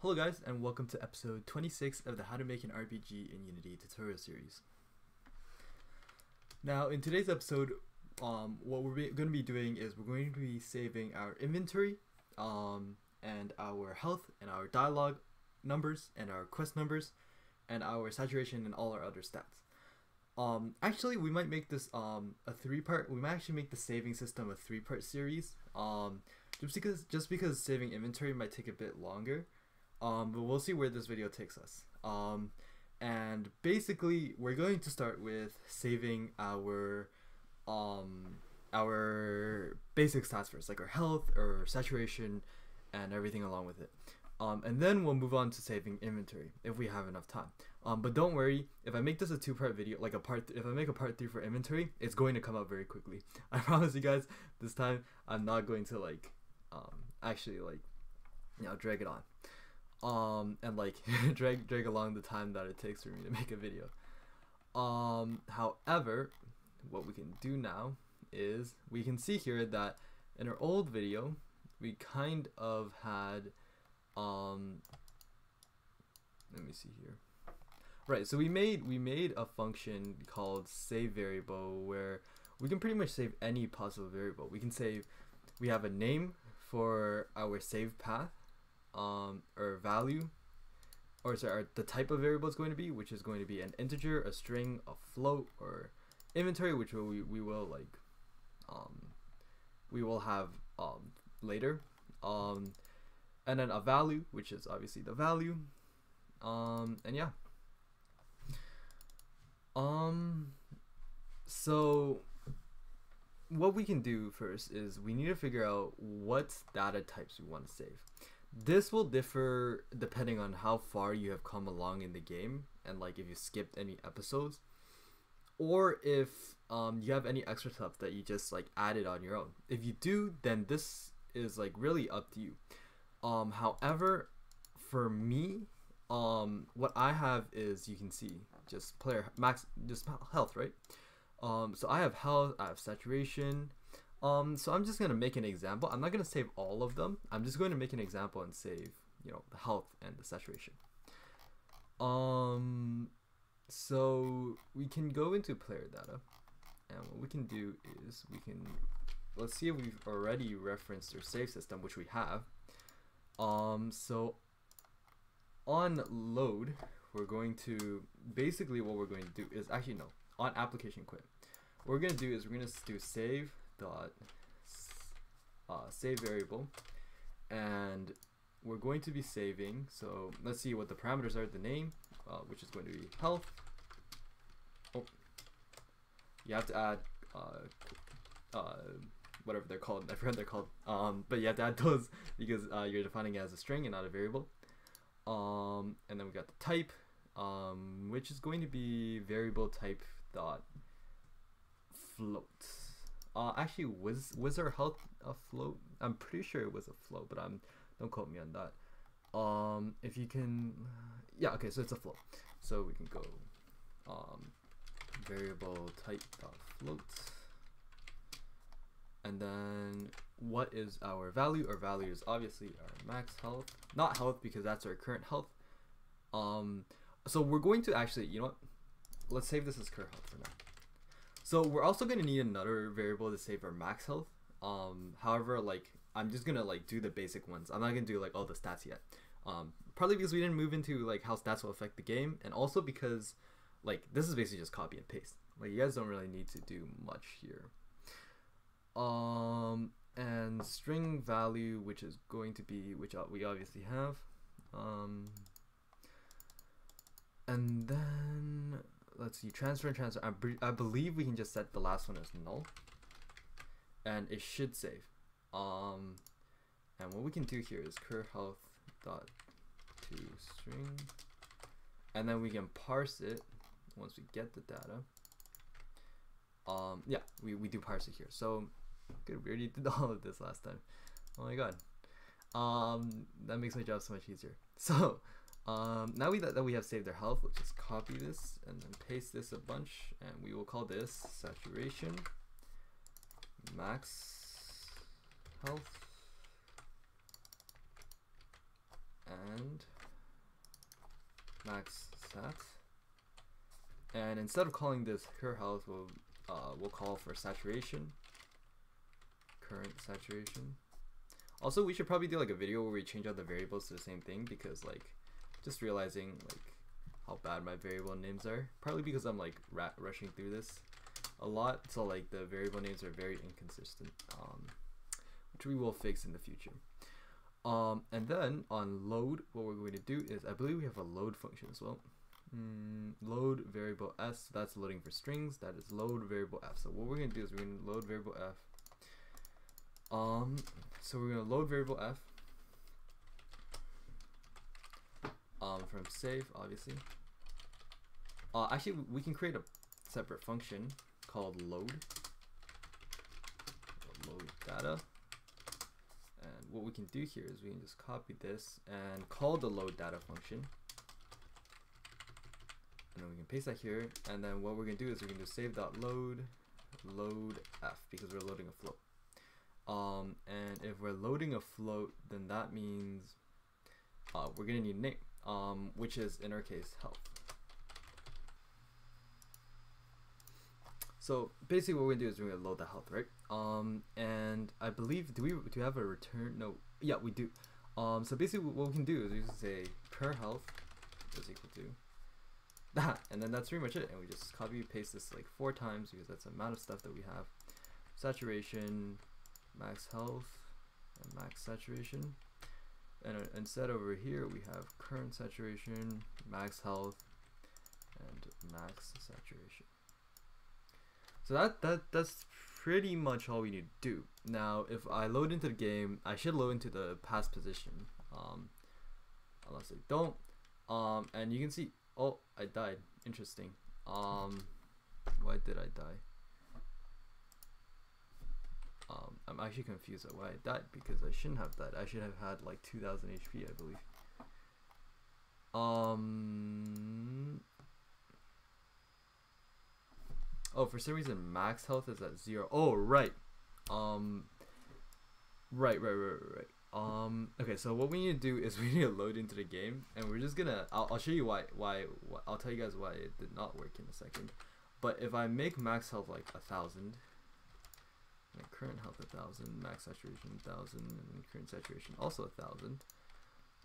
Hello guys and welcome to episode 26 of the How to Make an RPG in Unity tutorial series. Now in today's episode, um, what we're going to be doing is we're going to be saving our inventory um, and our health and our dialogue numbers and our quest numbers and our saturation and all our other stats. Um, actually, we might make this um, a three-part. We might actually make the saving system a three-part series. Um, just because just because saving inventory might take a bit longer. Um, but we'll see where this video takes us. Um, and basically, we're going to start with saving our um, our basic stats first, like our health or saturation, and everything along with it. Um, and then we'll move on to saving inventory if we have enough time. Um, but don't worry, if I make this a two-part video, like a part, if I make a part three for inventory, it's going to come out very quickly. I promise you guys, this time I'm not going to like, um, actually like, you know, drag it on, um, and like drag drag along the time that it takes for me to make a video. Um, however, what we can do now is we can see here that in our old video, we kind of had um let me see here right so we made we made a function called save variable where we can pretty much save any possible variable we can save we have a name for our save path um or value or sorry the type of variable is going to be which is going to be an integer a string a float or inventory which we, we will like um we will have um later. Um and then a value which is obviously the value. Um and yeah. Um so what we can do first is we need to figure out what data types we want to save this will differ depending on how far you have come along in the game and like if you skipped any episodes or if um, you have any extra stuff that you just like added on your own if you do then this is like really up to you um, however, for me, um, what I have is you can see just player max just health, right? Um, so I have health, I have saturation. Um, so I'm just gonna make an example. I'm not gonna save all of them. I'm just going to make an example and save, you know, the health and the saturation. Um, so we can go into player data, and what we can do is we can let's see if we've already referenced our save system, which we have. Um, so on load, we're going to basically what we're going to do is actually no on application quit. What we're going to do is we're going to do save dot uh, save variable, and we're going to be saving. So let's see what the parameters are. The name, uh, which is going to be health. Oh, you have to add uh, uh, whatever they're called. I forgot they're called. Um, but you have to add those because uh, you're defining it as a string and not a variable. Um, and then we got the type, um, which is going to be variable type dot float. Uh, actually, was was our health a float? I'm pretty sure it was a float, but I'm don't quote me on that. Um, if you can, yeah, okay, so it's a float. So we can go um, variable type float and then what is our value our value is obviously our max health not health because that's our current health um so we're going to actually you know what let's save this as current health for now so we're also going to need another variable to save our max health. Um however like i'm just gonna like do the basic ones. I'm not gonna do like all the stats yet. Um partly because we didn't move into like how stats will affect the game and also because like this is basically just copy and paste. Like you guys don't really need to do much here. Um and string value which is going to be which we obviously have. Um and then let's see transfer and transfer I, I believe we can just set the last one as null and it should save um and what we can do here is cur health dot to string and then we can parse it once we get the data um yeah we, we do parse it here so Good, we already did all of this last time. Oh my god. Um, that makes my job so much easier. So, um, now we that we have saved our health, let's just copy this and then paste this a bunch, and we will call this saturation max health and max sat. And instead of calling this cur health, we'll uh, we'll call for saturation. Current saturation. Also, we should probably do like a video where we change out the variables to the same thing because like just realizing like how bad my variable names are. Probably because I'm like rat rushing through this a lot, so like the variable names are very inconsistent, um, which we will fix in the future. Um, and then on load, what we're going to do is I believe we have a load function as well. Mm, load variable s, that's loading for strings. That is load variable f. So what we're going to do is we're going to load variable f. Um, so we're going to load variable f. Um, from save, obviously. Uh, actually, we can create a separate function called load. Load data. And what we can do here is we can just copy this and call the load data function. And then we can paste that here. And then what we're gonna do is we're gonna do save.load load f because we're loading a float. Um, and if we're loading a float, then that means uh, we're gonna need name, um, which is in our case health. So basically what we're gonna do is we're gonna load the health, right? Um, and I believe, do we, do we have a return? No, yeah, we do. Um, so basically what we can do is we can say cur health is equal to that, and then that's pretty much it. And we just copy paste this like four times because that's the amount of stuff that we have. Saturation, max health, and max saturation. And uh, instead over here we have current saturation, max health, and max saturation. So that that that's pretty much all we need to do. Now, if I load into the game, I should load into the past position, um, unless I don't. Um, and you can see, oh, I died. Interesting. Um, why did I die? Um, I'm actually confused at why I died because I shouldn't have died. I should have had like 2,000 HP, I believe. Um, Oh, for some reason, max health is at zero. Oh, right. Um, right, right, right, right, right. Um, okay, so what we need to do is we need to load into the game, and we're just gonna. I'll, I'll show you why. Why? why I'll tell you guys why it did not work in a second. But if I make max health like a thousand, current health a thousand, max saturation a thousand, and current saturation also a thousand.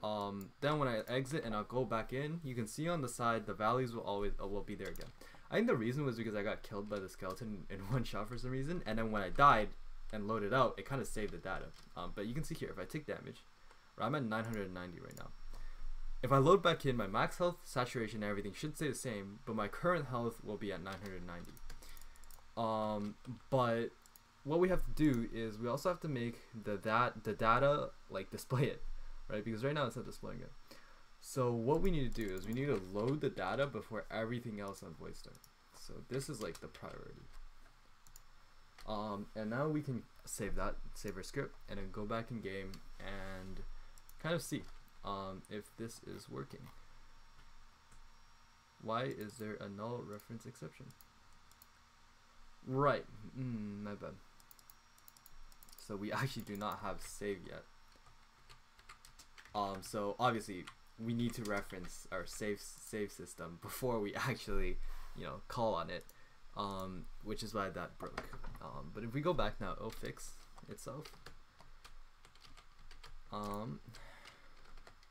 Um, then when I exit and I'll go back in, you can see on the side the values will always uh, will be there again. I think the reason was because I got killed by the skeleton in one shot for some reason, and then when I died and loaded out, it kind of saved the data. Um, but you can see here, if I take damage, I'm at 990 right now. If I load back in, my max health, saturation, and everything should stay the same, but my current health will be at 990. Um, but what we have to do is we also have to make the that the data like display it, right? Because right now it's not displaying it. So what we need to do is we need to load the data before everything else on void Start. So this is like the priority. Um, and now we can save that, save our script, and then go back in game and kind of see um, if this is working. Why is there a null reference exception? Right, mm, my bad. So we actually do not have save yet. Um, so obviously we need to reference our save save system before we actually, you know, call on it, um, which is why that broke. Um, but if we go back now, it'll fix itself. Um,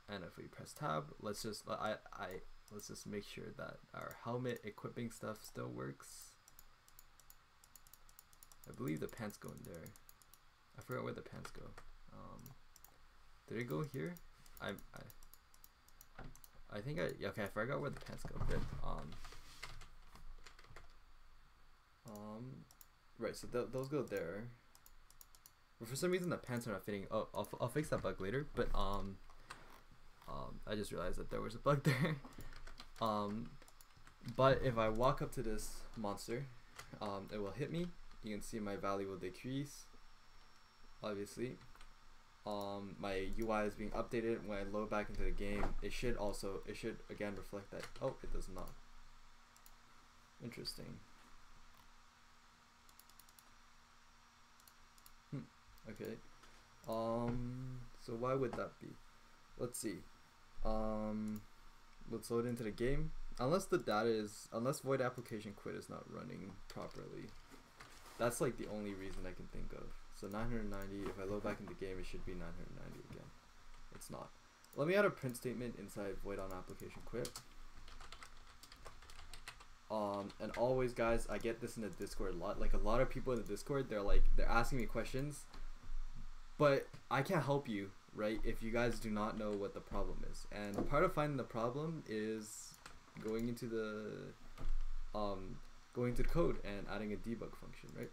and if we press tab, let's just I I let's just make sure that our helmet equipping stuff still works. I believe the pants go in there. I forgot where the pants go. Um, did it go here? I I I think I yeah, okay. I forgot where the pants go. But um, um, right. So th those go there. But for some reason, the pants are not fitting. Oh, I'll I'll fix that bug later. But um, um, I just realized that there was a bug there. um, but if I walk up to this monster, um, it will hit me. You can see my value will decrease. Obviously, um, my UI is being updated when I load back into the game it should also it should again reflect that oh it does not interesting hmm. okay um so why would that be let's see um let's load into the game. Unless the data is unless void application quit is not running properly. That's like the only reason I can think of. So 990. If I load back in the game, it should be 990 again. It's not. Let me add a print statement inside void on application quit. Um, and always guys, I get this in the Discord a lot. Like a lot of people in the Discord, they're like they're asking me questions, but I can't help you, right? If you guys do not know what the problem is. And part of finding the problem is going into the um going to code and adding a debug function, right?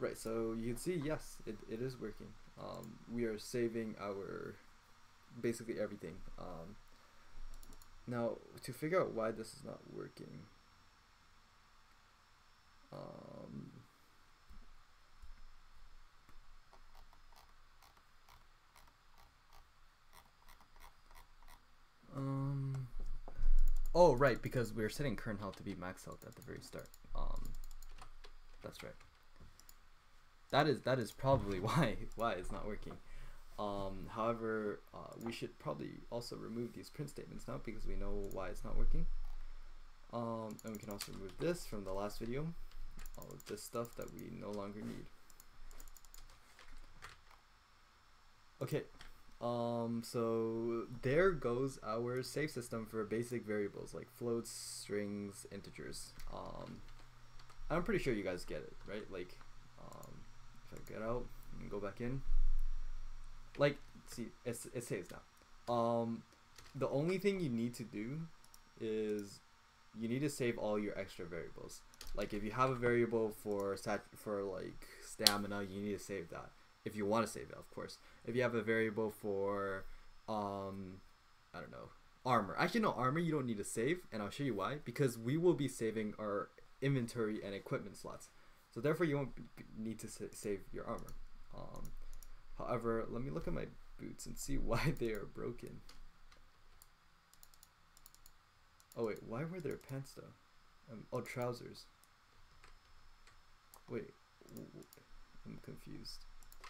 Right, so you can see, yes, it, it is working. Um, we are saving our basically everything. Um, now, to figure out why this is not working, um, um, oh, right, because we're setting current health to be max health at the very start. Um, that's right. That is that is probably why why it's not working. Um, however, uh, we should probably also remove these print statements now because we know why it's not working. Um, and we can also remove this from the last video, all of this stuff that we no longer need. Okay, um, so there goes our save system for basic variables like floats, strings, integers. Um, I'm pretty sure you guys get it, right? Like, I get out and go back in, like see it's, it saves now um the only thing you need to do is you need to save all your extra variables. Like if you have a variable for stat for like stamina you need to save that. If you want to save it of course. If you have a variable for um i don't know armor. Actually no armor you don't need to save and i'll show you why. Because we will be saving our inventory and equipment slots so therefore you won't need to save your armor um However, let me look at my boots and see why they are broken. Oh wait, why were there pants though? Um, oh, trousers. Wait, I'm confused.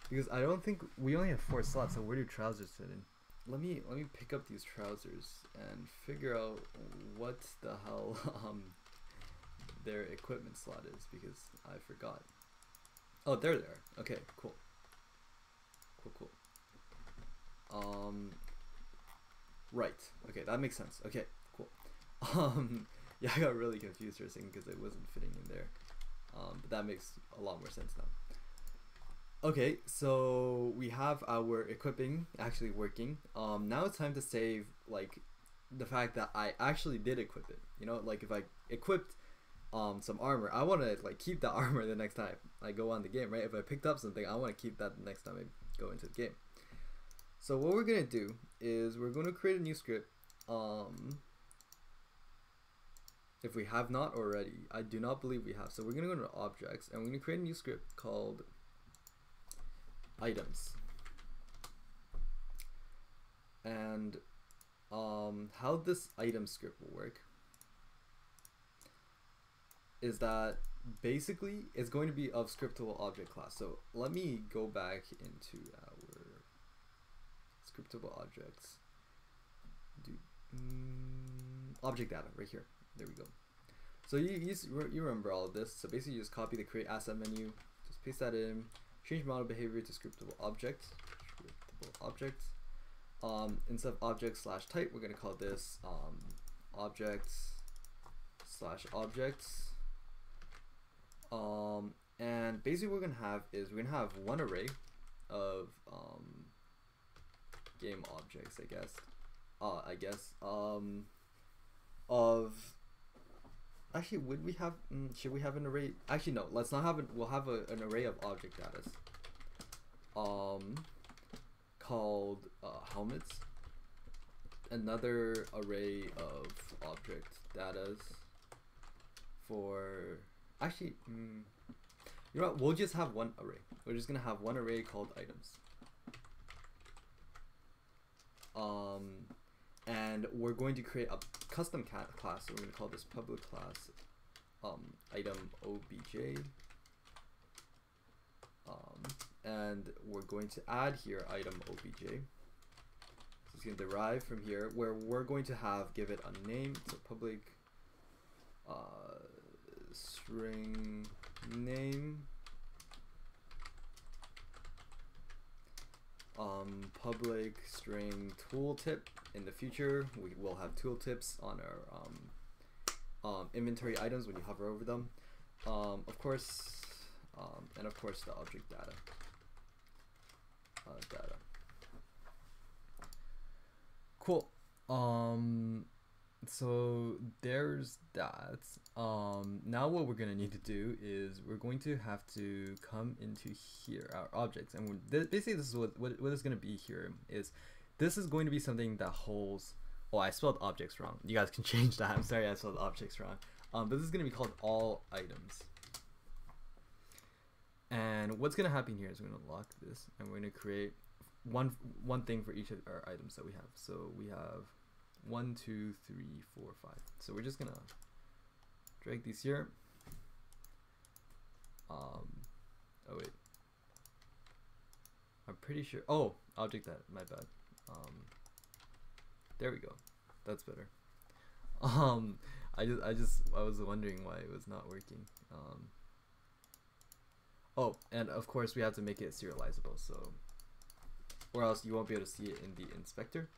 Because I don't think we only have four slots, so where do trousers fit in? Let me let me pick up these trousers and figure out what the hell um their equipment slot is because I forgot. Oh, there they're. Okay, cool cool, cool. Um, right. Okay, that makes sense. Okay, cool. Um, yeah, I got really confused for a second because it wasn't fitting in there. Um, but that makes a lot more sense now. Okay, so we have our equipping actually working. Um, now it's time to save like the fact that I actually did equip it. You know, like if I equipped um some armor, I want to like keep that armor the next time I go on the game, right? If I picked up something, I want to keep that the next time I go into the game. So what we're gonna do is we're gonna create a new script. Um, if we have not already, I do not believe we have. So we're gonna go to objects and we're gonna create a new script called items. And um, how this item script will work is that basically it's going to be of scriptable object class. So let me go back into our scriptable objects. Do, mm, object data right here. There we go. So you, you, you remember all of this. So basically you just copy the create asset menu, just paste that in, change MonoBehaviour to scriptable object, scriptable object. Um, instead of object slash type, we're going to call this um, objects slash objects um, and basically what we're gonna have is we're gonna have one array of um, game objects, I guess. Uh, I guess. Um, of actually, would we have? Mm, should we have an array? Actually, no. Let's not have it. We'll have a, an array of object data. Um, called uh, helmets. Another array of object data for Actually, mm, you know what? We'll just have one array. We're just gonna have one array called items. Um, and we're going to create a custom cat class. So we're gonna call this public class um, item obj. Um, and we're going to add here item obj. just gonna derive from here where we're going to have give it a name. So public uh, string name um, public string tooltip. In the future, we will have tooltips on our um, um, inventory items when you hover over them. Um, of course, um, and of course the object data. Uh, data. Cool. So there's that. Um, now what we're gonna need to do is we're going to have to come into here, our objects, and basically this is what, what what is gonna be here is this is going to be something that holds. Oh, I spelled objects wrong. You guys can change that. I'm sorry, I spelled objects wrong. Um, but this is gonna be called all items. And what's gonna happen here is we're gonna lock this, and we're gonna create one one thing for each of our items that we have. So we have one, two, three, four, five. So we're just gonna drag these here. Um, oh wait. I'm pretty sure. Oh, object data. My bad. Um, there we go. That's better. Um, I just, I just, I was wondering why it was not working. Um. Oh, and of course we have to make it serializable. So, or else you won't be able to see it in the inspector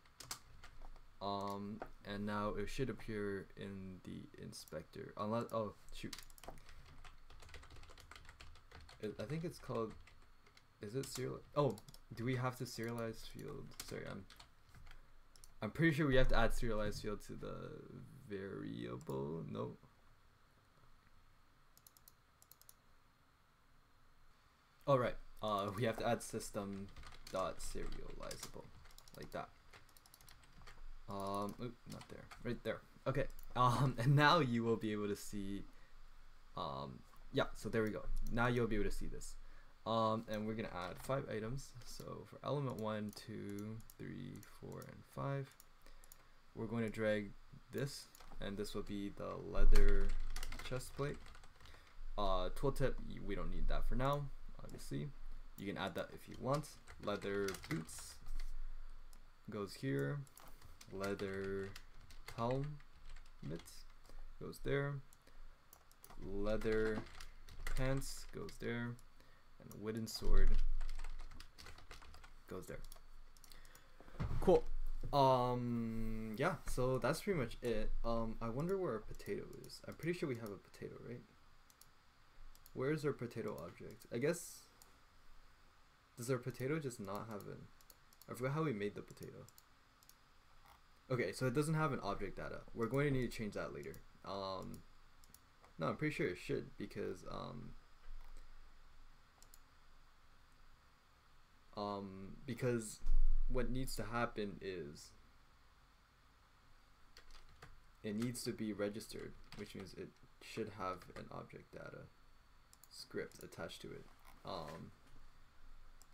um, and now it should appear in the inspector unless oh shoot. It, I think it's called is it serial oh do we have to serialize field? Sorry I'm I'm pretty sure we have to add serialized field to the variable no. All right uh, we have to add system dot serializable like that um, not there, right there. Okay. Um, and now you will be able to see. Um, yeah. So there we go. Now you'll be able to see this. Um, and we're gonna add five items. So for element one, two, three, four, and five, we're going to drag this, and this will be the leather chest plate. Uh, tooltip, we don't need that for now. Obviously, you can add that if you want. Leather boots goes here leather helmet goes there. Leather pants goes there. And wooden sword goes there. Cool. Um yeah so that's pretty much it. Um i wonder where our potato is. I'm pretty sure we have a potato right? Where's our potato object? I guess does our potato just not have an i forgot how we made the potato Okay, so it doesn't have an object data. We're going to need to change that later. Um, no, I'm pretty sure it should because um, um, because what needs to happen is it needs to be registered, which means it should have an object data script attached to it. Um,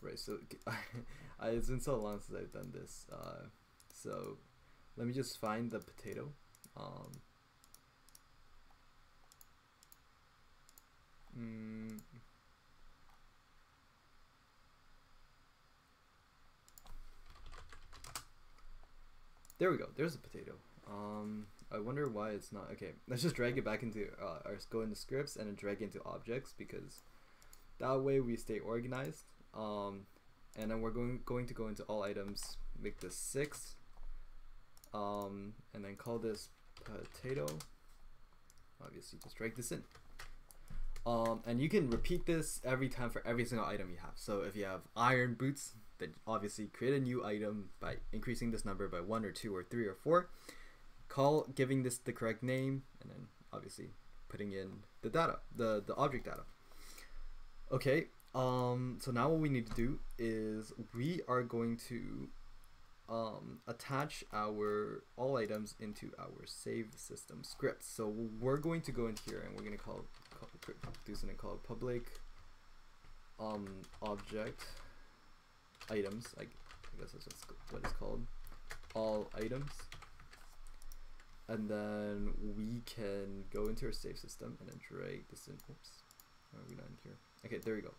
right, so it's been so long since I've done this. Uh, so let me just find the potato. Um, mm, there we go. There's a potato. Um, I wonder why it's not. Okay, let's just drag it back into uh, our go into scripts and then drag into objects because that way we stay organized. Um, and then we're going going to go into all items. Make this six um, and then call this potato. Obviously, just drag this in. Um, and you can repeat this every time for every single item you have. So if you have iron boots, then obviously create a new item by increasing this number by one or two or three or four. Call giving this the correct name, and then obviously putting in the data, the the object data. Okay. Um, so now what we need to do is we are going to um, attach our all items into our save system script. So we're going to go in here and we're going to call, call do something called public um, object items. I, I guess that's what it's called. All items. And then we can go into our save system and then drag this in. Oops. Are we not in here? Okay, there we go.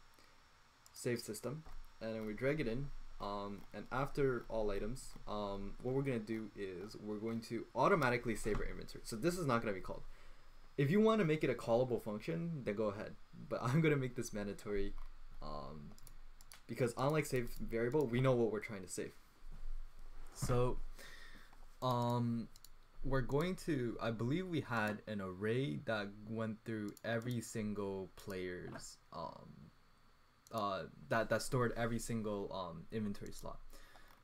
Save system. And then we drag it in Um, and after all items, um, what we're gonna do is we're going to automatically save our inventory. So this is not gonna be called. If you want to make it a callable function, then go ahead. But I'm gonna make this mandatory, um, because unlike save variable, we know what we're trying to save. So, um, we're going to. I believe we had an array that went through every single player's um uh, that that stored every single um, inventory slot.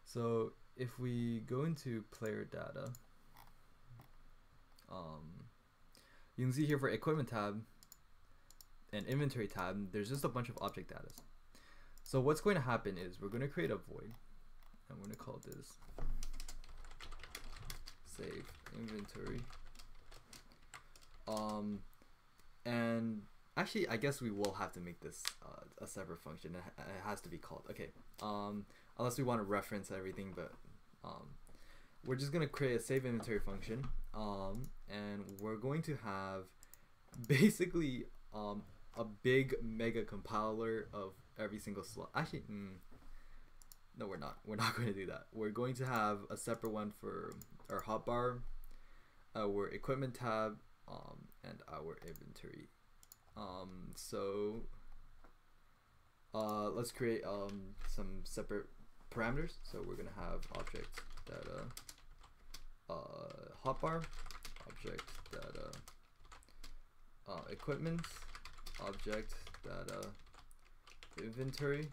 So if we go into player data, um, you can see here for equipment tab and inventory tab, there's just a bunch of object data. So what's going to happen is we're going to create a void. I'm going to call this save inventory. Um, and Actually, I guess we will have to make this uh, a separate function. It, it, has to be called. Okay. Um, unless we want to reference everything, but um, we're just gonna create a save inventory function. Um, and we're going to have basically um, a big mega compiler of every single slot. Actually, mm, no, we're not. We're not going to do that. We're going to have a separate one for our hotbar, our equipment tab, um, and our inventory um, so uh, let's create um, some separate parameters. So we're gonna have object data uh, hotbar, object data uh, equipment, object data inventory,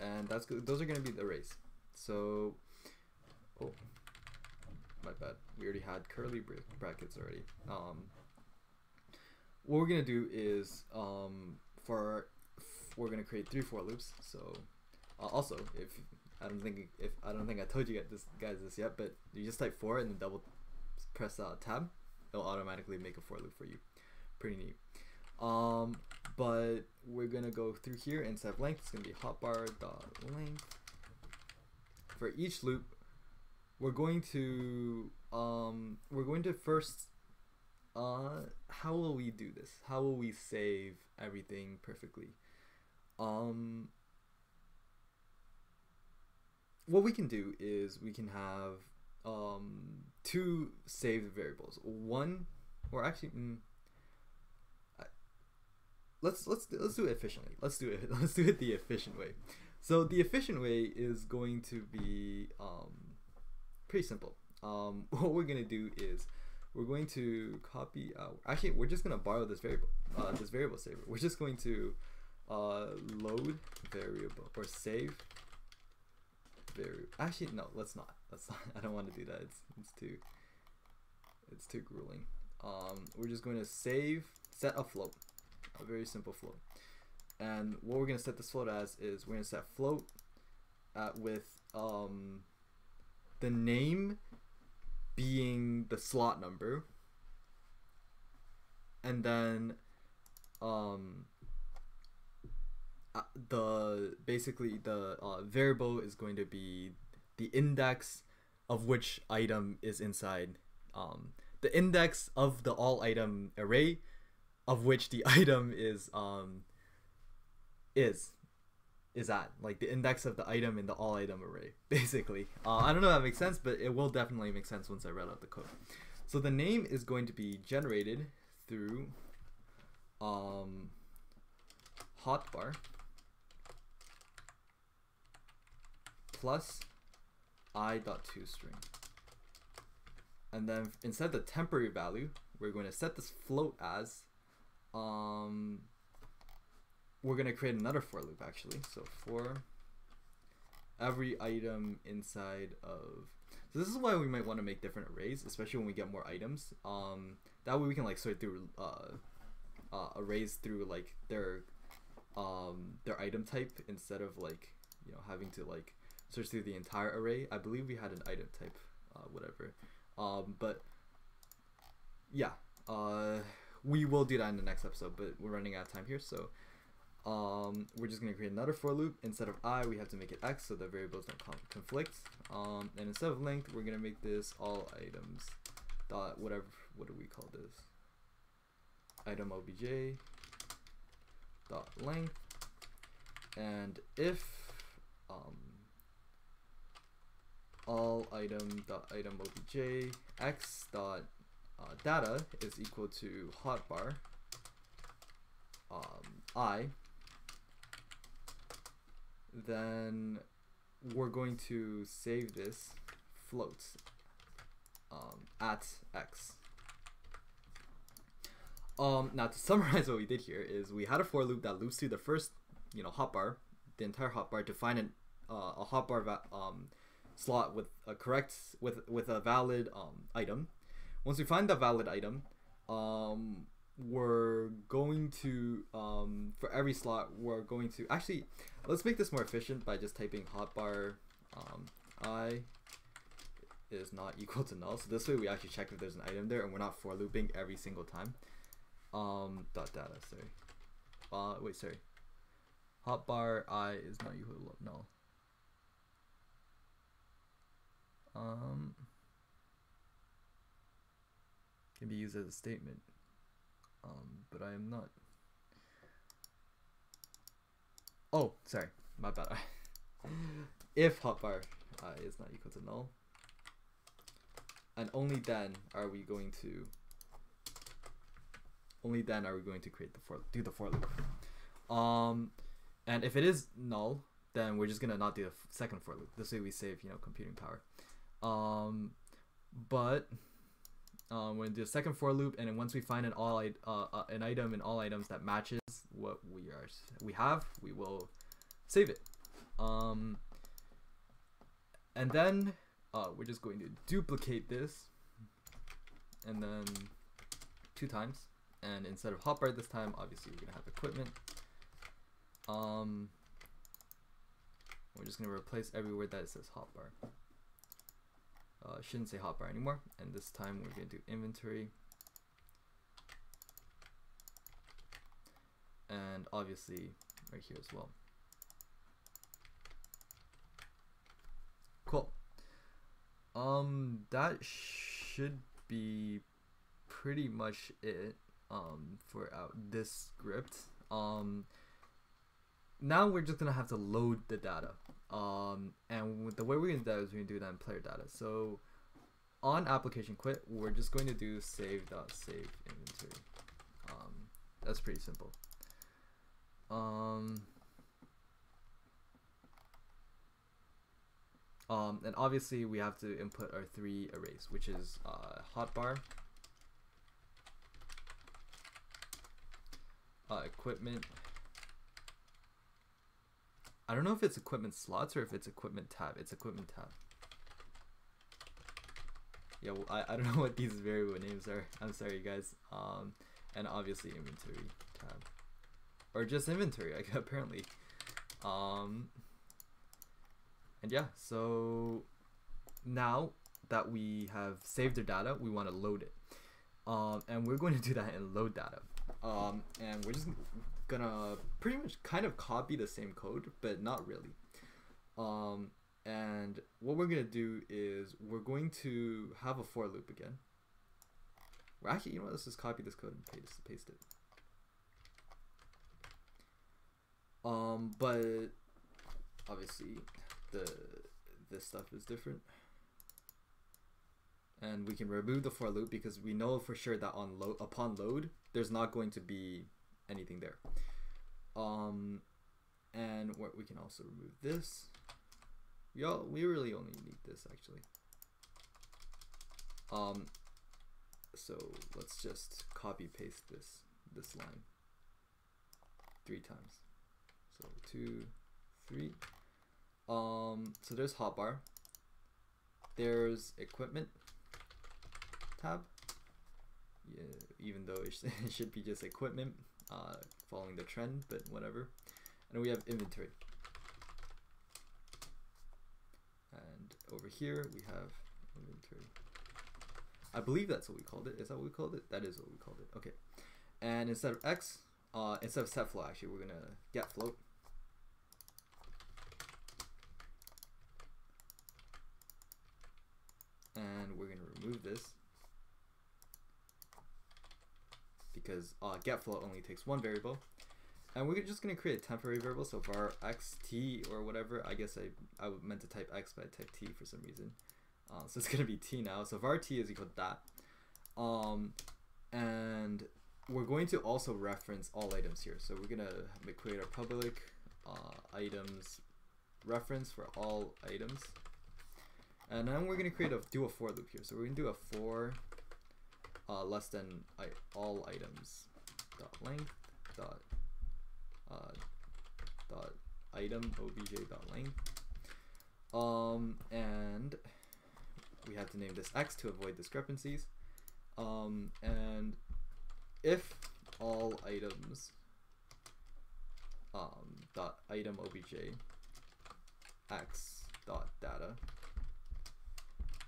and that's. Those are gonna be the arrays. So, oh, my bad. We already had curly brackets already. Um, what we're gonna do is um, for we're gonna create three for loops. So uh, also, if I don't think if I don't think I told you this guys this yet, but you just type for and then double press uh, tab, it'll automatically make a for loop for you. Pretty neat. Um, but we're gonna go through here and set length, it's gonna be hotbar dot length. For each loop, we're going to um, we're going to first uh how will we do this? How will we save everything perfectly? Um what we can do is we can have um two saved variables. One or actually mm, let's let's let's do it efficiently. Let's do it let's do it the efficient way. So the efficient way is going to be um pretty simple. Um what we're gonna do is we're going to copy actually we're just going to borrow this variable uh, this variable saver. We're just going to uh, load variable or save variable. Actually no let's not. Let's not. I don't want to do that. It's, it's too it's too grueling. Um, we're just going to save set a float a very simple float. And what we're going to set this float as is we're going to set float at with um, the name being the slot number. And then um uh, the basically the uh, variable is going to be the index of which item is inside um, the index of the all item array of which the item is um, is is at like the index of the item in the all item array basically. Uh, i don't know if that makes sense but it will definitely make sense once i read out the code. So the name is going to be generated through um, hotbar plus i dot to string. And then instead the temporary value we're going to set this float as um, we're to create another for loop actually. So for every item inside of so this is why we might want to make different arrays, especially when we get more items. Um, that way we can like sort through uh, uh, arrays through like their um, their item type instead of like you know having to like search through the entire array. I believe we had an item type, uh, whatever. Um, but yeah, uh, we will do that in the next episode. But we're running out of time here, so um, we're just going to create another for loop. Instead of i, we have to make it x so the variables don't conflict. Um, and instead of length, we're going to make this all items dot whatever, what do we call this? Item obj dot length. And if, um, all item dot item obj x dot uh, data is equal to hotbar um, i then we're going to save this float um, at x. Um, now to summarize what we did here is we had a for loop that loops through the first, you know, hotbar, the entire hotbar to find an, uh, a hotbar um, slot with a correct with with a valid um, item. Once we find the valid item, um, we're going to um, for every slot we're going to actually let's make this more efficient by just typing hotbar um, i is not equal to null. So this way we actually check if there's an item there and we're not for looping every single time. Um dot data sorry. Uh wait sorry. Hotbar i is not equal to null. Um can be used as a statement um, but I am not. Oh, sorry, my bad. if hotbar uh, is not equal to null, and only then are we going to. Only then are we going to create the for do the for loop. Um, and if it is null, then we're just gonna not do the second for loop. This way we save you know computing power. Um, but um, we're gonna do a second for loop, and then once we find an all uh, uh, an item in all items that matches what we are we have, we will save it. Um, and then uh, we're just going to duplicate this, and then two times. And instead of hotbar this time, obviously we're gonna have equipment. Um, we're just gonna replace every word that says hotbar uh, shouldn't say hotbar anymore. And this time we're going to do inventory. And obviously right here as well. Cool. Um that should be pretty much it um for out this script. Um now we're just gonna have to load the data um, and the way we're gonna do that is we're gonna do that in player data. So on application quit, we're just going to do save dot save inventory. Um, that's pretty simple. Um, um, and obviously we have to input our three arrays, which is uh, hotbar, uh, equipment, I don't know if it's equipment slots or if it's equipment tab. It's equipment tab. Yeah, well, I, I don't know what these variable names are. I'm sorry, guys. Um, and obviously inventory tab. Or just inventory, like, apparently. Um, and yeah, so now that we have saved our data, we want to load it. Um, and we're going to do that in load data. Um, and we're just gonna pretty much kind of copy the same code, but not really. Um, and what we're gonna do is we're going to have a for loop again. We're actually, you know what, let's just copy this code and paste, paste it. Um, but obviously the this stuff is different. And we can remove the for loop because we know for sure that on load upon load, there's not going to be anything there. Um, and what we can also remove this. We all, we really only need this actually. Um, so let's just copy paste this this line three times. So two, three. Um, so there's hotbar. There's equipment tab. Yeah, even though it, sh it should be just equipment uh, following the trend, but whatever. And we have inventory. And over here we have inventory. I believe that's what we called it. Is that what we called it? That is what we called it. Okay. And instead of x, uh, instead of set float, actually, we're gonna get float. And we're gonna remove this because uh, get float only takes one variable. and we're just gonna create a temporary variable. So our xt or whatever, I guess I I meant to type x, but I typed t for some reason. Uh, so it's gonna be t now. So var t is equal to that. Um, and we're going to also reference all items here. So we're gonna create a public uh, items reference for all items. And then we're gonna create a do a for loop here. So we're gonna do a for uh, less than I, all items dot length dot uh, dot item obj dot length. Um, and we have to name this x to avoid discrepancies. Um, and if all items um, dot item obj x dot data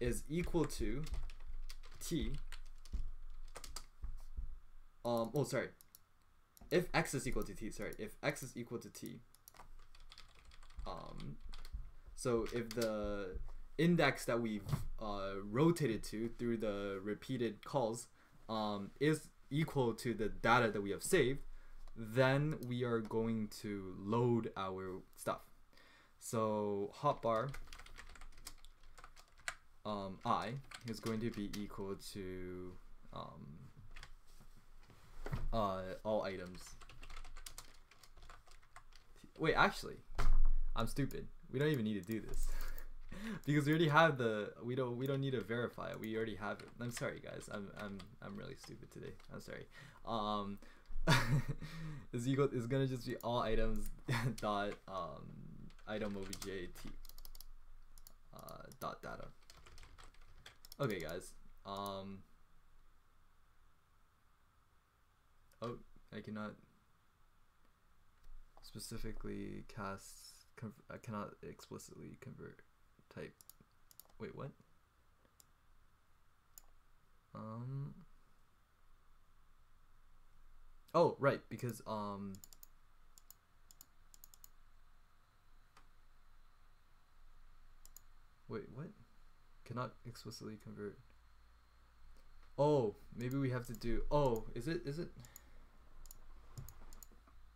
is equal to t um oh sorry. If x is equal to t sorry if x is equal to t um so if the index that we've uh, rotated to through the repeated calls um, is equal to the data that we have saved then we are going to load our stuff. So hotbar um, i is going to be equal to um, uh, all items. Wait, actually, I'm stupid. We don't even need to do this because we already have the. We don't. We don't need to verify it. We already have it. I'm sorry, guys. I'm. I'm. I'm really stupid today. I'm sorry. Um, is equal is gonna just be all items dot um item obj t uh, dot data. Okay, guys. Um. Oh, I cannot specifically cast. I cannot explicitly convert type. Wait, what? Um. Oh, right, because um. Wait, what? Cannot explicitly convert. Oh, maybe we have to do. Oh, is it? Is it?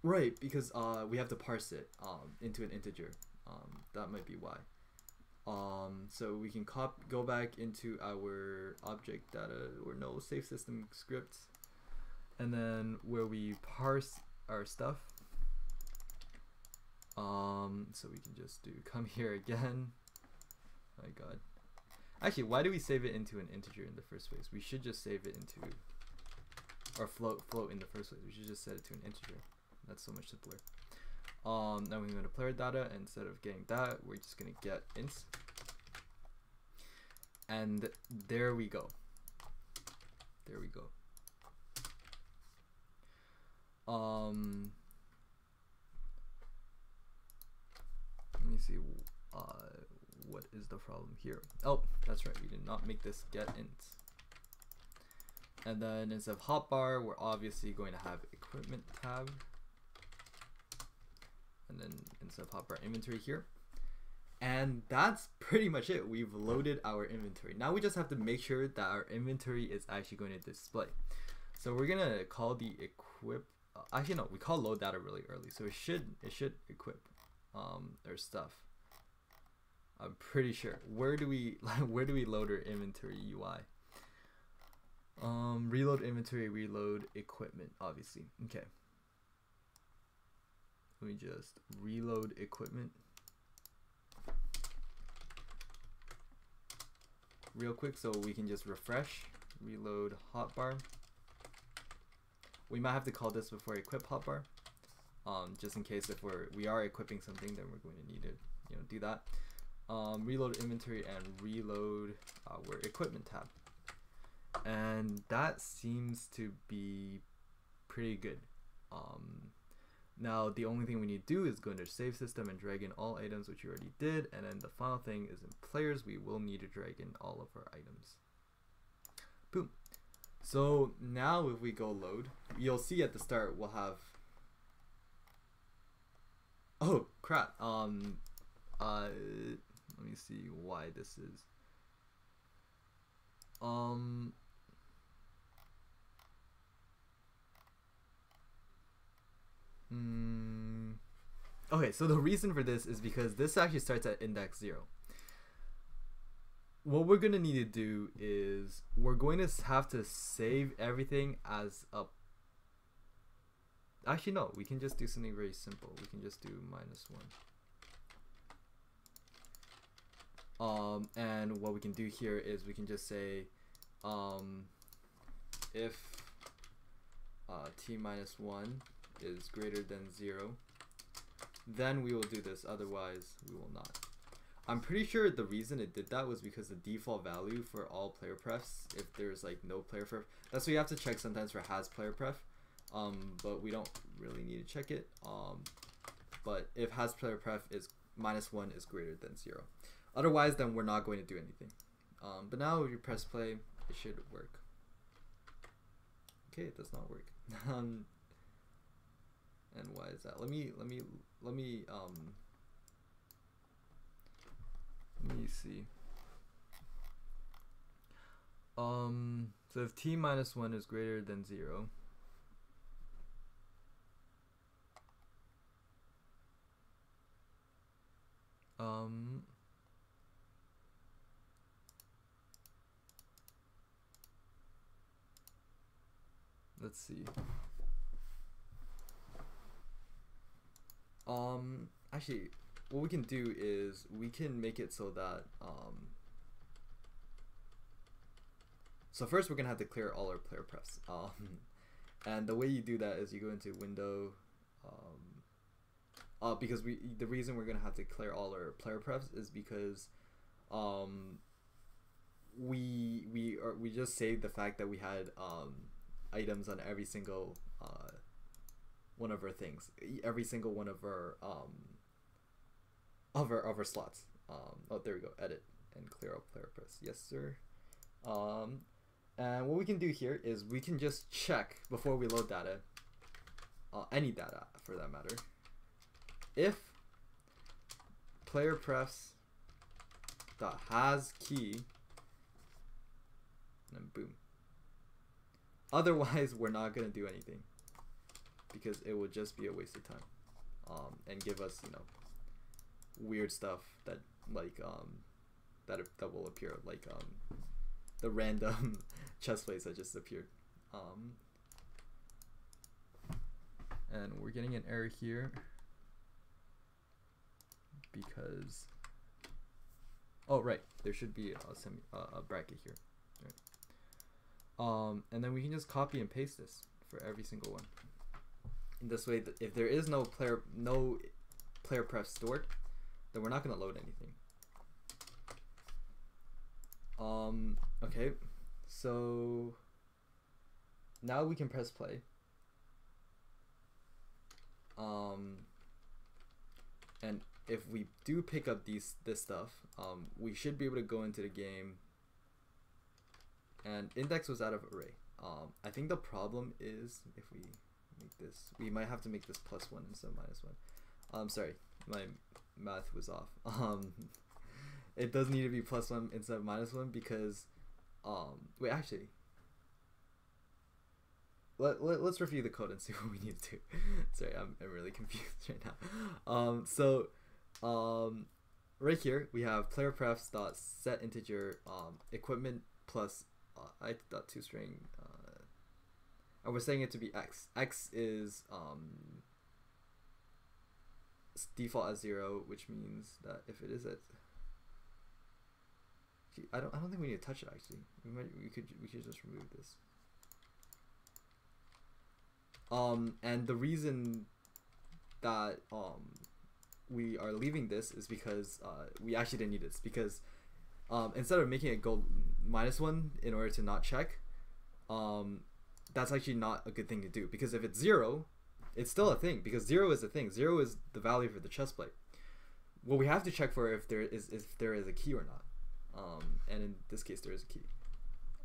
Right, because uh, we have to parse it um, into an integer. Um, that might be why. Um, so we can cop go back into our object data or no save system scripts, and then where we parse our stuff. Um, so we can just do come here again. my God. Actually, why do we save it into an integer in the first place? We should just save it into or float float in the first place. We should just set it to an integer. That's so much simpler. Um, now we're going to player data. Instead of getting that, we're just going to get ints. And there we go. There we go. Um, let me see. Uh, what is the problem here? Oh, that's right. We did not make this get ints. And then instead of hotbar, we're obviously going to have equipment tab and then instead pop our inventory here. And that's pretty much it. We've loaded our inventory. Now we just have to make sure that our inventory is actually going to display. So we're gonna call the equip. Uh, actually, no, we call load data really early, so it should it should equip um, our stuff. I'm pretty sure. Where do we like, where do we load our inventory UI? Um, reload inventory, reload equipment, obviously. Okay. Let me just reload equipment. Real quick so we can just refresh, reload hotbar. We might have to call this before equip hotbar. Um, just in case if we're we are equipping something then we're going to need to you know do that. Um, reload inventory and reload our equipment tab. And that seems to be pretty good. Um, now the only thing we need to do is go into save system and drag in all items which you already did and then the final thing is in players we will need to drag in all of our items. Boom. So now if we go load, you'll see at the start we'll have Oh crap. Um uh let me see why this is. Um Mm, okay, so the reason for this is because this actually starts at index zero. What we're gonna need to do is we're going to have to save everything as a. Actually, no. We can just do something very simple. We can just do minus one. Um, and what we can do here is we can just say, um, if uh, t minus 1 is greater than 0, then we will do this, otherwise we will not. I'm pretty sure the reason it did that was because the default value for all player prefs, if there's like no player pref, that's what you have to check sometimes for has player pref, um, but we don't really need to check it. Um, but if has player pref is minus 1 is greater than 0. Otherwise, then we're not going to do anything. Um, but now if you press play, it should work. Okay, it does not work. and why is that? Let me let me let me um let me see. Um, so if t minus one is greater than zero. Um, let's see. Um, actually, what we can do is we can make it so that um. So first, we're gonna have to clear all our player prefs. Um, and the way you do that is you go into Window. Um, uh, because we the reason we're gonna have to clear all our player prefs is because, um, we we are we just saved the fact that we had um items on every single uh, one of her things, every single one of her um, of our of our slots. Um, oh, there we go. Edit and clear out player prefs. Yes, sir. Um, and what we can do here is we can just check before we load data, uh, any data for that matter, if player prefs dot has key, and then boom. Otherwise, we're not gonna do anything because it would just be a waste of time, um, and give us you know weird stuff that like um that that will appear like um the random chest plates that just appeared. Um, and we're getting an error here because oh right there should be a semi uh, a bracket here um, and then we can just copy and paste this for every single one. In this way, if there is no player no player pref stored, then we're not gonna load anything. Um, okay, so now we can press play. Um, and if we do pick up these this stuff, um, we should be able to go into the game and index was out of array. Um, I think the problem is if we make this, we might have to make this plus one instead of minus one. I'm um, sorry, my math was off. Um, it does need to be plus one instead of minus one because, um, wait, actually, let, let, let's review the code and see what we need to do. sorry, I'm, I'm really confused right now. Um, so, um, right here we have player prefs dot set integer um, equipment plus uh, i dot to string and we're saying it to be x. X is um default as zero which means that if it is at I don't I don't think we need to touch it actually. We might we could we could just remove this. Um and the reason that um we are leaving this is because uh, we actually didn't need this. Because um, instead of making it go minus one in order to not check, um, that's actually not a good thing to do because if it's zero, it's still a thing because zero is a thing. Zero is the value for the chest plate. What we have to check for if there is if there is a key or not, um, and in this case there is a key.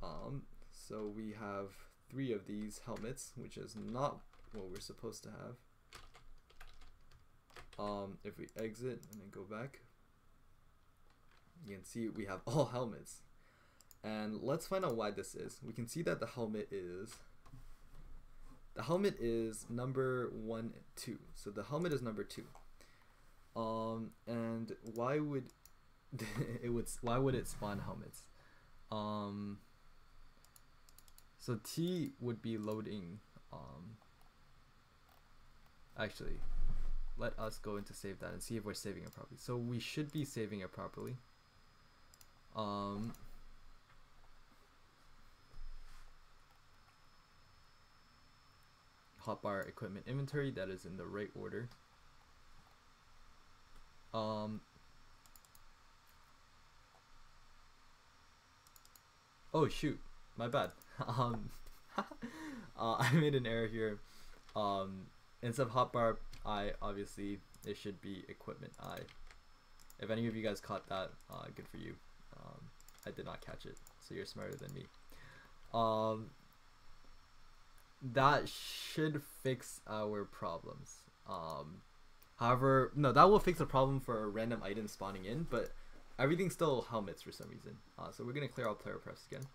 Um, so we have three of these helmets, which is not what we're supposed to have. Um, if we exit and then go back, you can see we have all helmets. And let's find out why this is. We can see that the helmet is the helmet is number one two. So the helmet is number two. Um, and why would it would why would it spawn helmets? Um, so T would be loading. Um, actually, let us go into save that and see if we're saving it properly. So we should be saving it properly. Um, hotbar equipment inventory that is in the right order. Um, oh shoot, my bad. um, uh, I made an error here. Um, instead of hotbar I, obviously it should be equipment I. If any of you guys caught that, uh, good for you. Um, I did not catch it, so you're smarter than me. Um, that should fix our problems. Um, however, no, that will fix the problem for a random items spawning in, but everything's still helmets for some reason. Uh, so we're gonna clear all player prefs again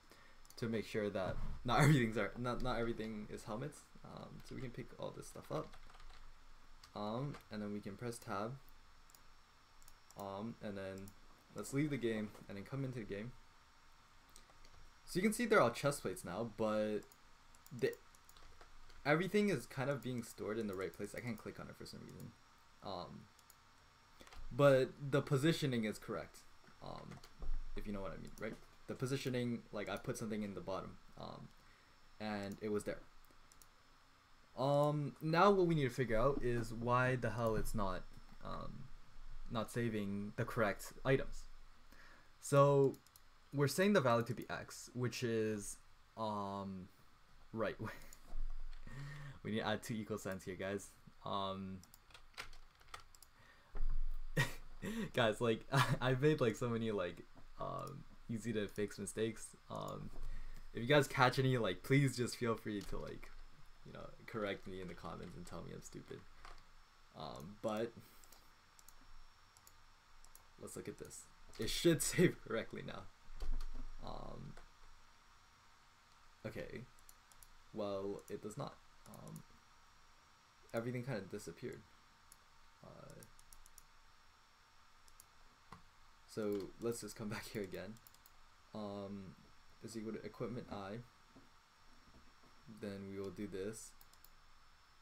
to make sure that not everything's are not not everything is helmets. Um, so we can pick all this stuff up. Um, and then we can press tab. Um, and then let's leave the game and then come into the game. So you can see they're all chest plates now, but the everything is kind of being stored in the right place. I can't click on it for some reason. Um, but the positioning is correct. Um, if you know what I mean, right? The positioning, like I put something in the bottom, um, and it was there. Um, now what we need to figure out is why the hell it's not, um, not saving the correct items. So we're saying the value to be x, which is, um, right. we need to add two equal signs here, guys. Um, guys, like I've made like so many like um, easy to fix mistakes. Um, if you guys catch any, like please just feel free to like you know correct me in the comments and tell me I'm stupid. Um, but let's look at this. It should save correctly now. Um, okay. Well, it does not. Um, everything kind of disappeared. Uh, so let's just come back here again. Um, is equal to equipment i. Then we will do this.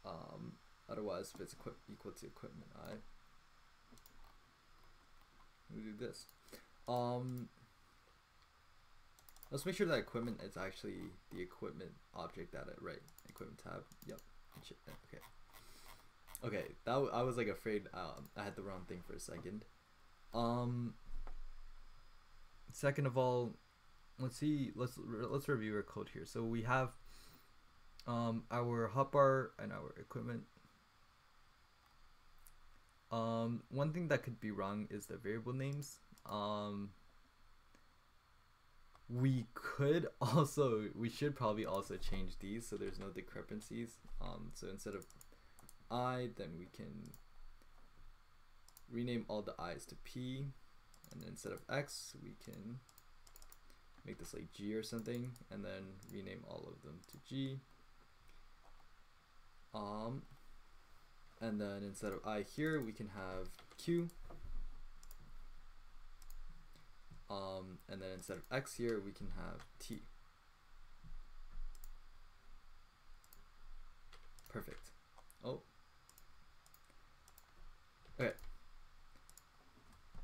Um, otherwise, if it's equi equal to equipment i, we do this. Um, let's make sure that equipment is actually the equipment object that it right equipment tab. Yep. Okay. Okay, that I was like afraid um, I had the wrong thing for a second. Um. Second of all, let's see. Let's let's review our code here. So we have um our hotbar and our equipment. Um, one thing that could be wrong is the variable names. Um, we could also we should probably also change these so there's no discrepancies. Um so instead of i then we can rename all the i's to p. And then instead of x we can make this like g or something and then rename all of them to g. Um and then instead of i here we can have q um, and then instead of x here, we can have t. Perfect. Oh. Okay.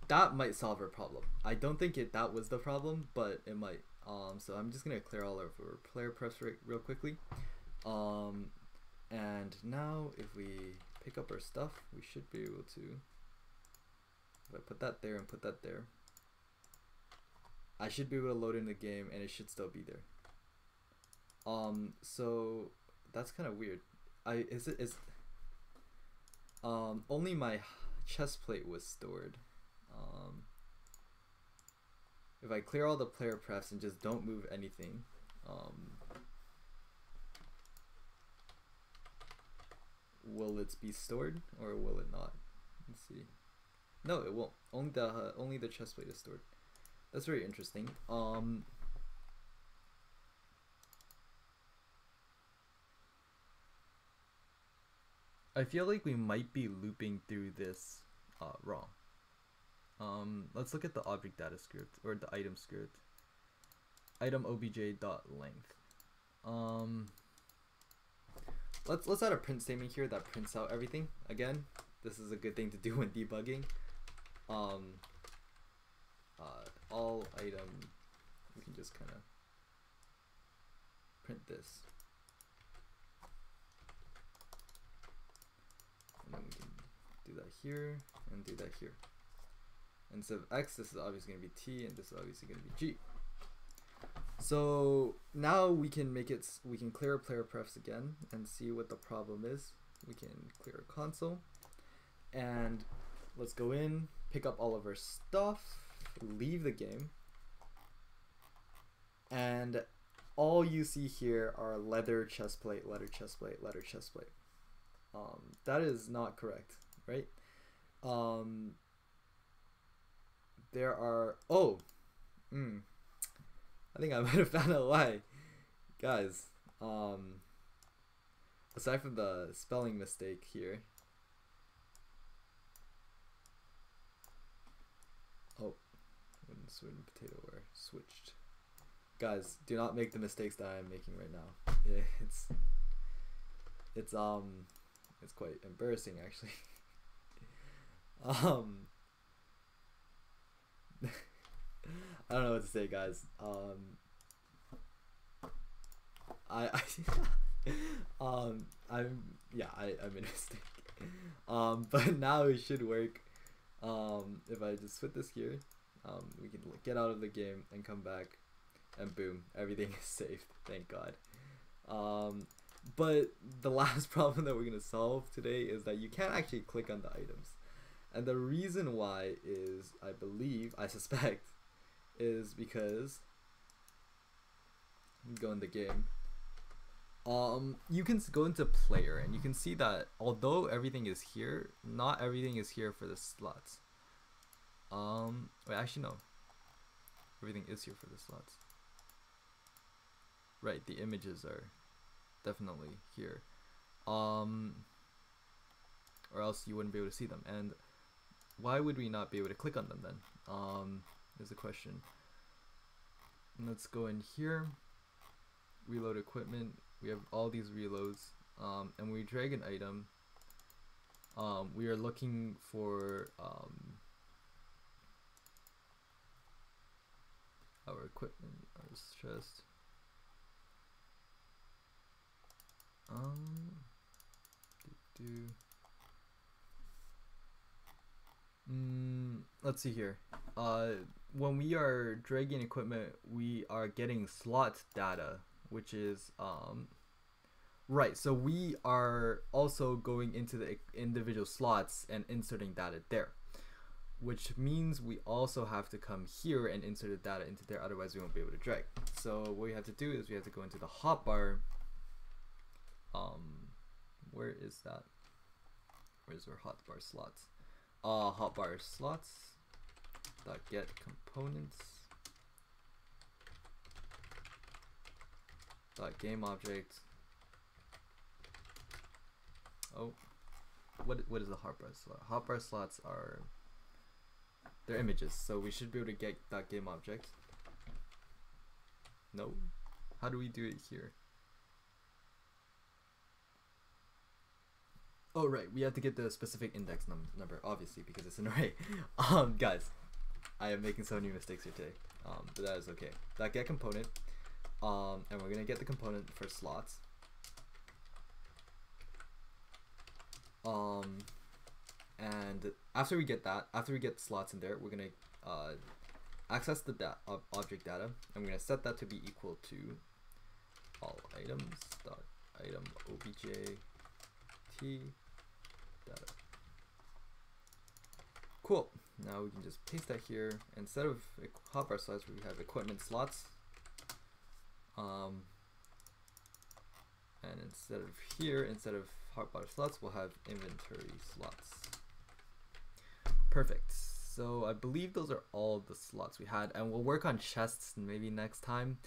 That might solve our problem. I don't think it that was the problem, but it might. Um, so I'm just gonna clear all of our player prefs real, real quickly. Um, and now if we pick up our stuff, we should be able to. If I put that there and put that there, I should be able to load in the game and it should still be there. Um, so that's kind of weird. I is it is um only my chest plate was stored. Um, if I clear all the player prefs and just don't move anything, um, will it be stored or will it not? Let's see. No, it won't. Only the uh, only the chest plate is stored. That's very interesting. Um, I feel like we might be looping through this uh, wrong. Um, let's look at the object data script or the item script. Item obj dot length. Um, let's let's add a print statement here that prints out everything. Again, this is a good thing to do when debugging. Um, all item, we can just kind of print this. And then we can do that here and do that here. Instead of x, this is obviously going to be t, and this is obviously going to be g. So now we can make it, we can clear player prefs again and see what the problem is. We can clear console and let's go in, pick up all of our stuff, leave the game, and all you see here are leather chest plate, leather chest plate, leather chest plate. Um, that is not correct, right? Um, there are oh, mm, I think I might have found out why, guys. Um, aside from the spelling mistake here. Oh, and potato were switched. Guys, do not make the mistakes that I'm making right now. It's it's um it's quite embarrassing actually. um I don't know what to say guys. Um I, I um I'm yeah, I, I made a mistake. Um but now it should work. Um if I just put this here, um we can get out of the game and come back and boom, everything is saved. Thank God. Um, but the last problem that we're gonna solve today is that you can't actually click on the items, and the reason why is I believe I suspect is because go in the game. Um, you can go into player and you can see that although everything is here, not everything is here for the slots. Um, wait, actually no. Everything is here for the slots. Right, the images are definitely here. Um, or else you wouldn't be able to see them. And why would we not be able to click on them then? Um, is the question. Let's go in here, reload equipment. We have all these reloads, um, and we drag an item. Um, we are looking for um, our equipment, our chest. Um, do, do. Mm, let's see here. Uh, when we are dragging equipment, we are getting slot data, which is um, right. So we are also going into the individual slots and inserting data there, which means we also have to come here and insert the data into there. Otherwise, we won't be able to drag. So what we have to do is we have to go into the hotbar um where is that where's our hotbar slots uh hotbar slots dot get components dot game object oh what what is the hotbar slot hotbar slots are they're images so we should be able to get that game object no how do we do it here Oh right, we have to get the specific index num number, obviously, because it's an array. um, guys, I am making so many mistakes here today, um, but that is okay. That get component, um, and we're gonna get the component for slots. Um, and after we get that, after we get slots in there, we're gonna uh, access the da ob object data, and we're gonna set that to be equal to all items dot item obj t data. Cool. Now we can just paste that here. Instead of hotbar slots, we have equipment slots. Um, and instead of here, instead of hotbar slots, we'll have inventory slots. Perfect. So I believe those are all the slots we had, and we'll work on chests maybe next time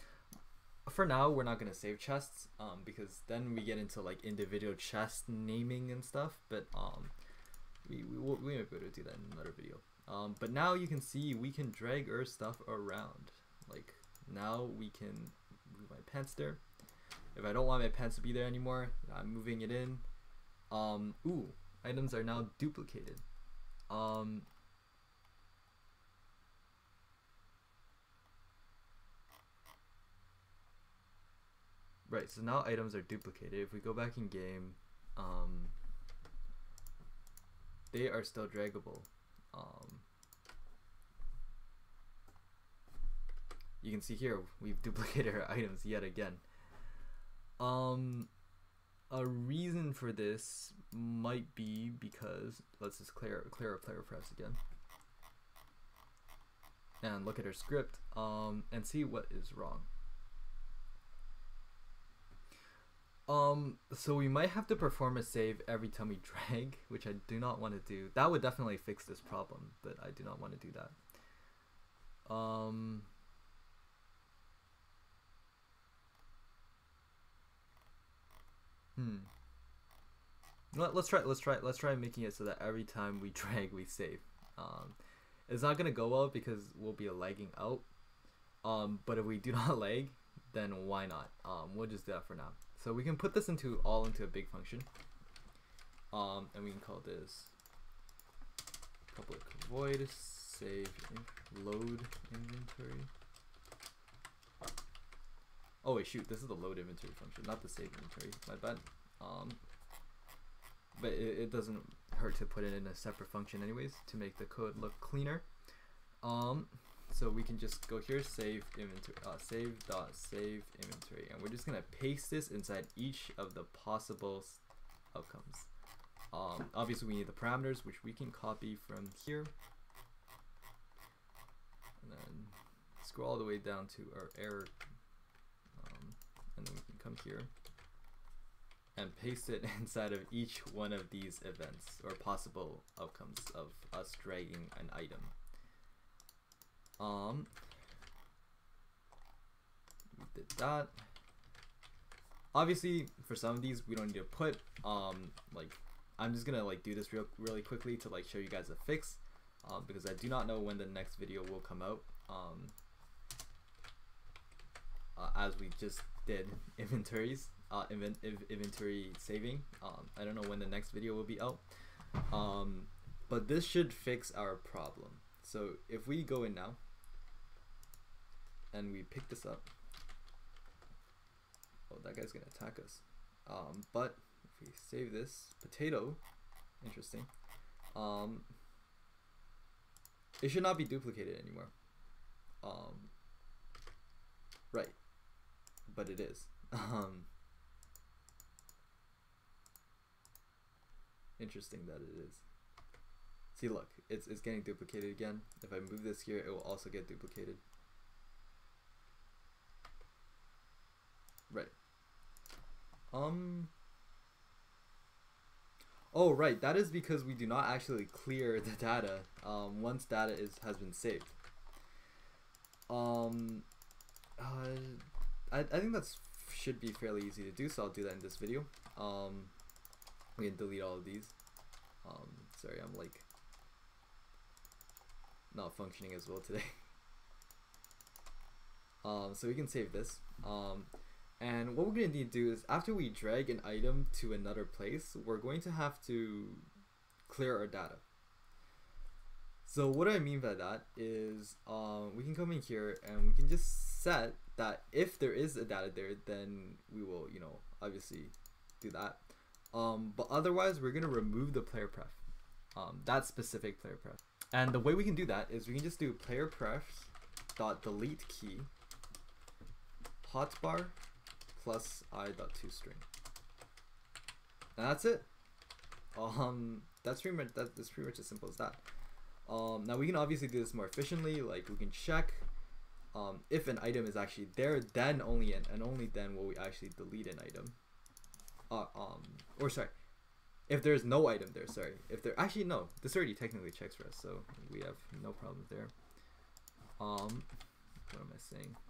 for now we're not gonna save chests um, because then we get into like individual chest naming and stuff but um, we we we might be able to do that in another video. Um, but now you can see we can drag our stuff around. Like now we can move my pants there. If I don't want my pants to be there anymore, I'm moving it in. Um, ooh, items are now duplicated. Um, right, so now items are duplicated. If we go back in game, um, they are still draggable. Um, you can see here we've duplicated our items yet again. Um, a reason for this might be because let's just clear clear our player prefs again and look at our script um, and see what is wrong. Um, so we might have to perform a save every time we drag, which I do not want to do. That would definitely fix this problem, but I do not want to do that. Um, hmm. Let, us try. Let's try. Let's try making it so that every time we drag, we save. Um, it's not gonna go well because we'll be lagging out. Um, but if we do not lag, then why not? Um, we'll just do that for now. So we can put this into all into a big function. Um, and we can call this public void save load inventory. Oh wait, shoot, this is the load inventory function, not the save inventory. My bad. Um, but it, it doesn't hurt to put it in a separate function anyways to make the code look cleaner. Um, so we can just go here, save inventory, uh, save dot save inventory, and we're just gonna paste this inside each of the possible outcomes. Um, obviously we need the parameters, which we can copy from here, and then scroll all the way down to our error, um, and then we can come here and paste it inside of each one of these events or possible outcomes of us dragging an item. Um, we did that. Obviously, for some of these, we don't need to put, um, like, I'm just gonna, like, do this real, really quickly to, like, show you guys a fix, um, because I do not know when the next video will come out, um, uh, as we just did inventories, uh, invent inventory saving. Um, I don't know when the next video will be out, um, but this should fix our problem. So if we go in now, and we pick this up. Oh, that guy's gonna attack us. Um, but if we save this potato, interesting. Um, it should not be duplicated anymore. Um, right, but it is. Um, interesting that it is. See, look, it's it's getting duplicated again. If I move this here, it will also get duplicated. Right. Um. Oh, right. That is because we do not actually clear the data um, once data is has been saved. Um, uh, I, I think that should be fairly easy to do, so I'll do that in this video. Um, we can delete all of these. Um, sorry, I'm like not functioning as well today. um, so we can save this. Um, and what we're going to need to do is after we drag an item to another place, we're going to have to clear our data. So what I mean by that is um, we can come in here and we can just set that if there is a data there, then we will, you know, obviously do that. Um, but otherwise, we're going to remove the player pref, um, that specific player pref. And the way we can do that is we can just do player pref dot delete key hotbar plus i dot to string. And that's it. Um, that's pretty much that, that's pretty much as simple as that. Um, now we can obviously do this more efficiently. Like we can check um, if an item is actually there, then only and, and only then will we actually delete an item. Uh, um, or sorry, if there's no item there. Sorry, if there actually no, this already technically checks for us, so we have no problems there. Um, what am I saying?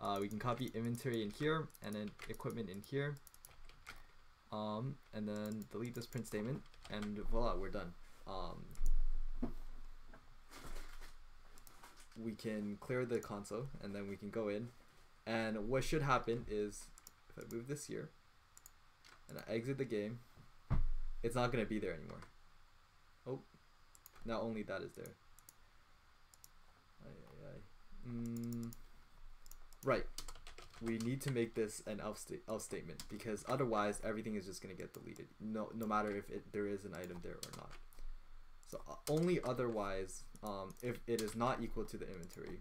Uh, we can copy inventory in here and then equipment in here. Um, and then delete this print statement and voila, we're done. Um, we can clear the console and then we can go in. And what should happen is if I move this here and I exit the game it's not gonna be there anymore. Oh not only that is there. Aye, aye, aye. Mm, right. We need to make this an else, sta- statement because otherwise everything is just gonna get deleted no no matter if it, there is an item there or not. So uh, only otherwise, um, if it is not equal to the inventory,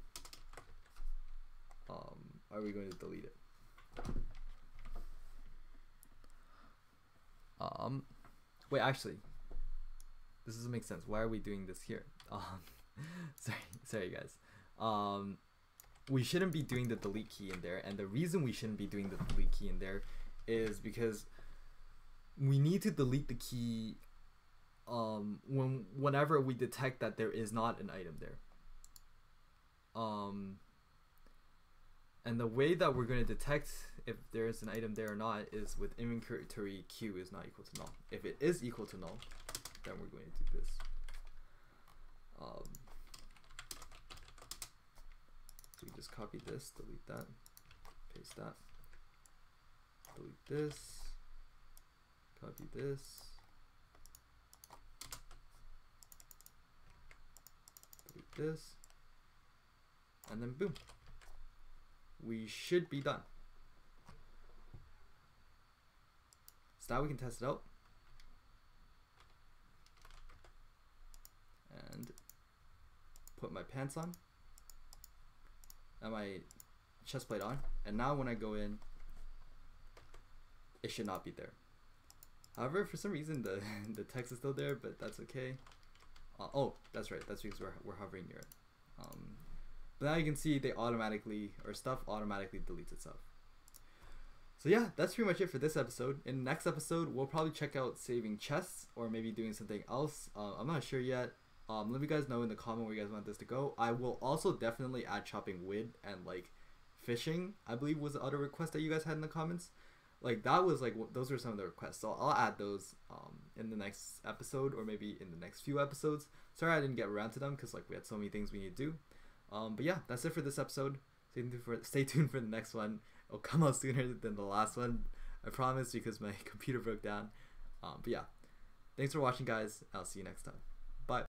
um, are we going to delete it? Um, wait, actually, this doesn't make sense. Why are we doing this here? Um, sorry, sorry guys. Um, we shouldn't be doing the delete key in there, and the reason we shouldn't be doing the delete key in there is because we need to delete the key um when whenever we detect that there is not an item there. Um and the way that we're going to detect if there is an item there or not is with inventory q is not equal to null. If it is equal to null then we're going to do this. Um so we just copy this delete that paste that delete this copy this delete this. And then boom. We should be done. So now we can test it out. And put my pants on. And my chest plate on. And now when I go in it should not be there. However for some reason the the text is still there but that's okay uh, oh that's right. That's because we're, we're hovering near it. Um, but now you can see they automatically or stuff automatically deletes itself. So yeah that's pretty much it for this episode. In the next episode we'll probably check out saving chests or maybe doing something else. Uh, i'm not sure yet. Um, let me guys know in the comment where you guys want this to go. I will also definitely add chopping wood and like fishing i believe was the other request that you guys had in the comments like that was like those were some of the requests. So i'll add those um, in the next episode or maybe in the next few episodes. Sorry i didn't get around to them because like we had so many things we need to do. Um, but yeah that's it for this episode. Stay tuned for stay tuned for the next one. It'll come out sooner than the last one i promise because my computer broke down. Um, but yeah. Thanks for watching guys. I'll see you next time